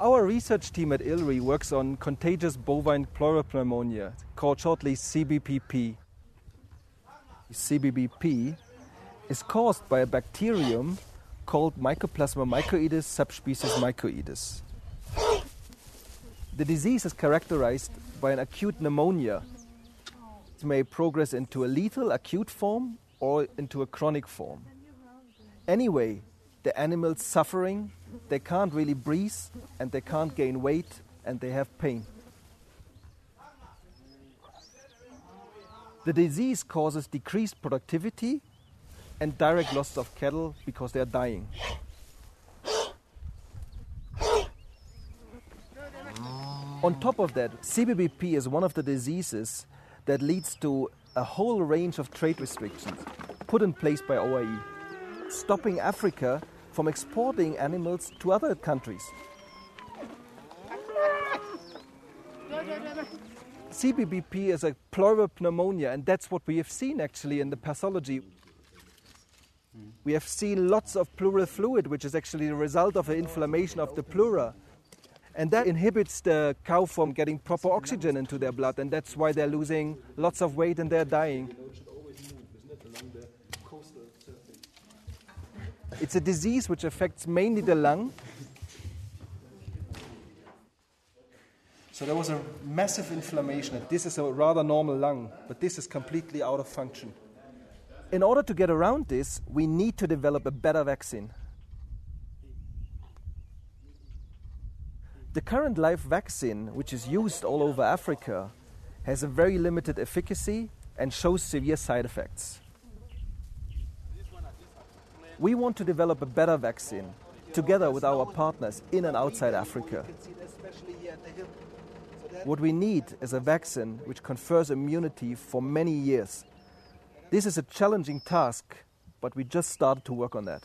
Our research team at ILRI works on contagious bovine pleuropneumonia, called shortly CBPP. CBBP is caused by a bacterium called Mycoplasma mycoides subspecies mycoides. The disease is characterized by an acute pneumonia. It may progress into a lethal acute form or into a chronic form. Anyway, the animal's suffering, they can't really breathe, and they can't gain weight, and they have pain. The disease causes decreased productivity and direct loss of cattle because they are dying. On top of that, CBPP is one of the diseases that leads to a whole range of trade restrictions put in place by OIE, stopping Africa from exporting animals to other countries. CBPP is a pleural pneumonia, and that's what we have seen actually in the pathology. We have seen lots of pleural fluid, which is actually the result of the inflammation of the pleura. And that inhibits the cow from getting proper oxygen into their blood, and that's why they're losing lots of weight and they're dying. It's a disease which affects mainly the lung. So there was a massive inflammation. This is a rather normal lung, but this is completely out of function. In order to get around this, we need to develop a better vaccine. The current live vaccine, which is used all over Africa, has a very limited efficacy and shows severe side effects. We want to develop a better vaccine together with our partners in and outside Africa. What we need is a vaccine which confers immunity for many years. This is a challenging task, but we just started to work on that.